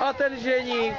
A ten ženík.